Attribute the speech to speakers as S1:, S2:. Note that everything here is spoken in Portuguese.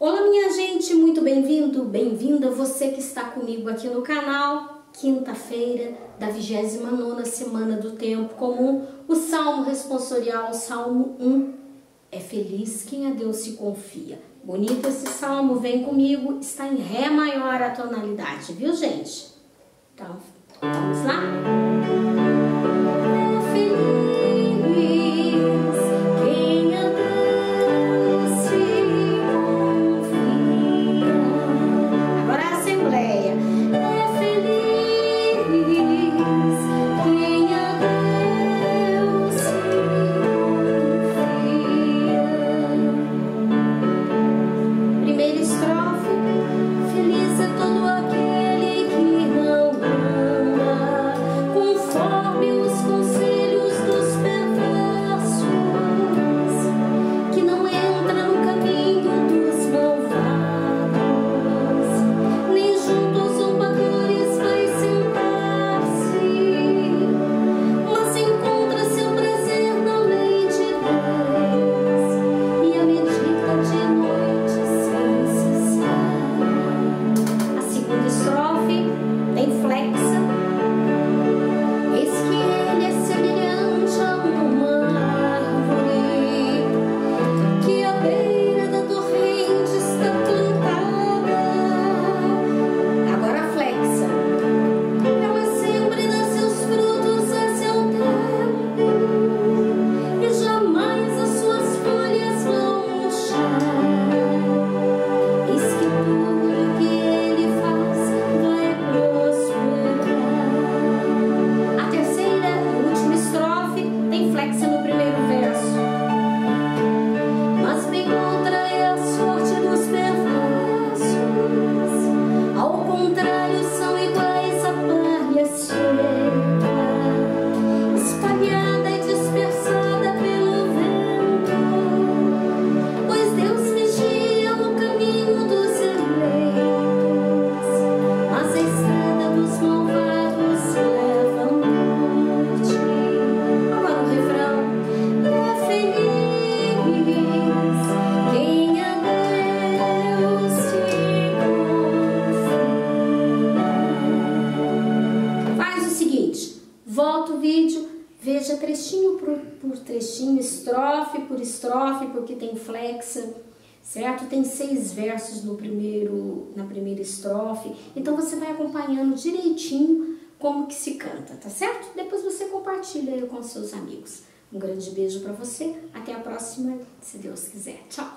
S1: Olá minha gente, muito bem-vindo, bem-vinda você que está comigo aqui no canal. Quinta-feira da 29 semana do tempo comum, o Salmo responsorial, Salmo 1. É feliz quem a Deus se confia. Bonito esse salmo, vem comigo, está em Ré maior a tonalidade, viu gente? Então, vamos lá? Volta o vídeo, veja trechinho por, por trechinho, estrofe por estrofe, porque tem flexa, certo? Tem seis versos no primeiro, na primeira estrofe. Então você vai acompanhando direitinho como que se canta, tá certo? Depois você compartilha com seus amigos. Um grande beijo para você. Até a próxima, se Deus quiser. Tchau.